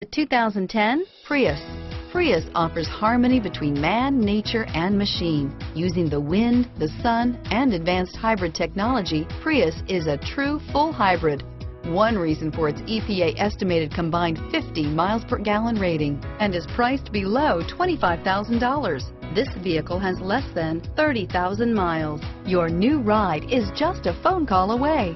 The 2010 Prius. Prius offers harmony between man, nature, and machine. Using the wind, the sun, and advanced hybrid technology, Prius is a true full hybrid. One reason for its EPA estimated combined 50 miles per gallon rating and is priced below $25,000. This vehicle has less than 30,000 miles. Your new ride is just a phone call away.